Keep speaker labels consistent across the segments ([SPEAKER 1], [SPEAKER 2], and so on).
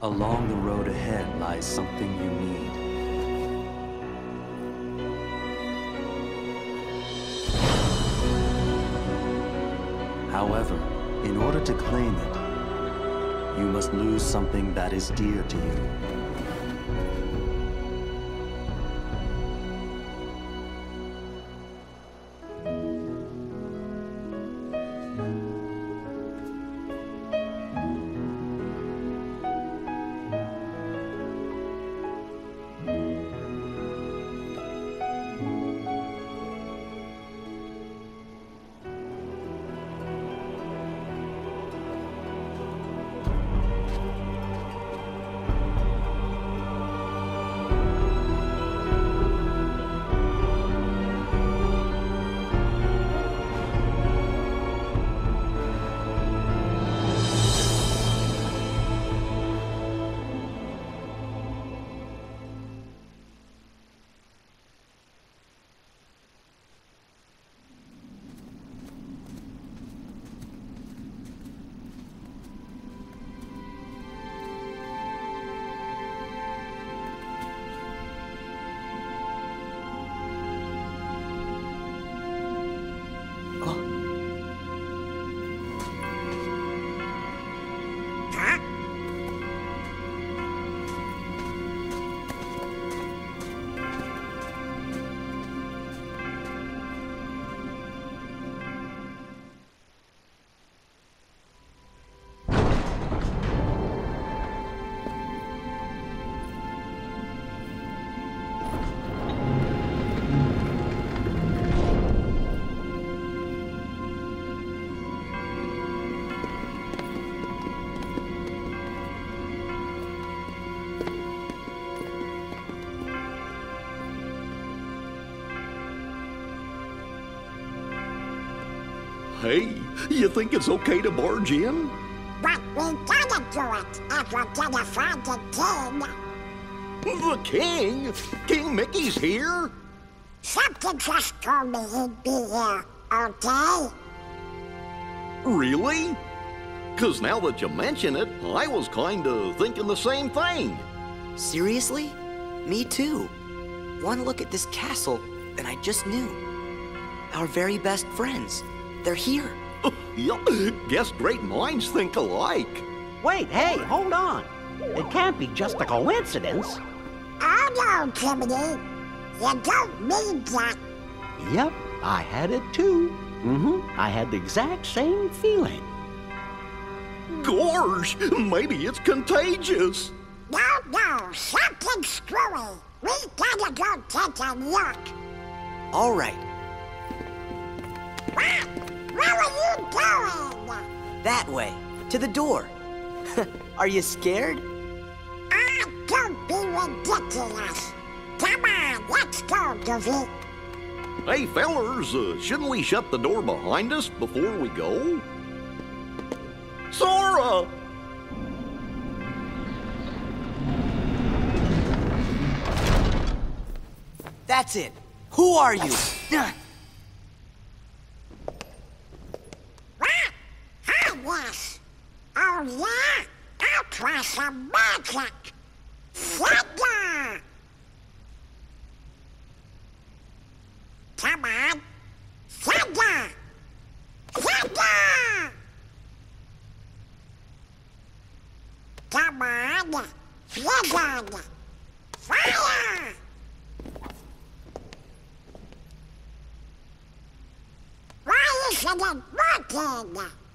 [SPEAKER 1] Along the road ahead lies something you need. However, in order to claim it, you must lose something that is dear to you.
[SPEAKER 2] Hey, you think it's okay to barge in?
[SPEAKER 3] But we gotta do it if we're gonna find the king.
[SPEAKER 2] The king? King Mickey's here?
[SPEAKER 3] Something just told me he'd be here, okay?
[SPEAKER 2] Really? Cause now that you mention it, I was kinda thinking the same thing.
[SPEAKER 4] Seriously? Me too. One look at this castle, and I just knew. Our very best friends. They're here.
[SPEAKER 2] Yup, guess great minds think alike.
[SPEAKER 5] Wait, hey, hold on. It can't be just a coincidence.
[SPEAKER 3] Oh no, Jiminy. You don't mean that.
[SPEAKER 5] Yep, I had it too. Mm-hmm. I had the exact same feeling.
[SPEAKER 2] Gorge, maybe it's contagious.
[SPEAKER 3] No, no, something screwy. We gotta go take a look.
[SPEAKER 4] All right,
[SPEAKER 3] What? Where are you going?
[SPEAKER 4] that way, to the door. Are you scared?
[SPEAKER 3] Ah, don't be ridiculous. Come on, let's go, Goofy.
[SPEAKER 2] Hey, fellers, uh, shouldn't we shut the door behind us before we go? Sora!
[SPEAKER 4] That's it. Who are you?
[SPEAKER 3] Yeah? I'll try some magic. Thunder! Come on. Thunder! Thunder! Come on. Blizzard! Fire! Why isn't it working?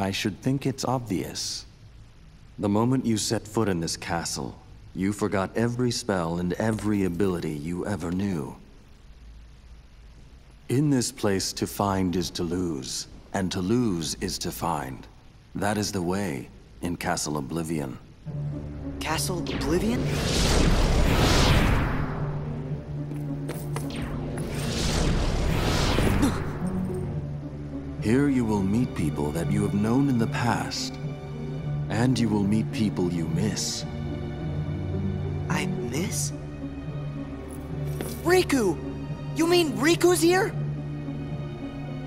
[SPEAKER 1] I should think it's obvious. The moment you set foot in this castle, you forgot every spell and every ability you ever knew. In this place, to find is to lose, and to lose is to find. That is the way in Castle Oblivion.
[SPEAKER 4] Castle Oblivion?
[SPEAKER 1] Here you will meet people that you have known in the past, and you will meet people you miss.
[SPEAKER 4] I miss? Riku! You mean Riku's here?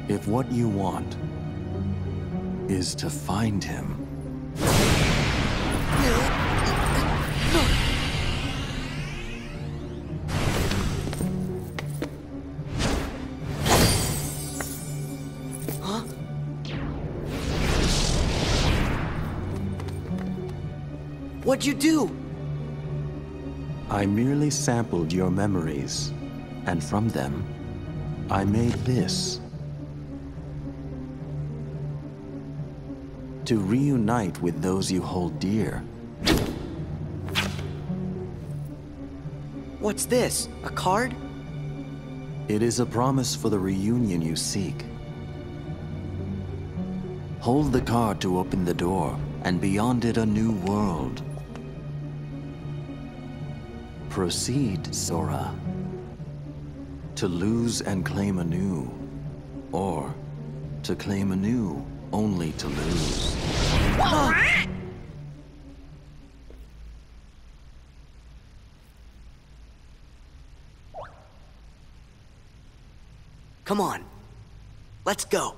[SPEAKER 1] If what you want is to find him,
[SPEAKER 4] What'd you do?
[SPEAKER 1] I merely sampled your memories, and from them, I made this. To reunite with those you hold dear.
[SPEAKER 4] What's this? A card?
[SPEAKER 1] It is a promise for the reunion you seek. Hold the card to open the door, and beyond it a new world. Proceed, Sora. To lose and claim anew, or to claim anew only to lose.
[SPEAKER 4] Come on. Let's go.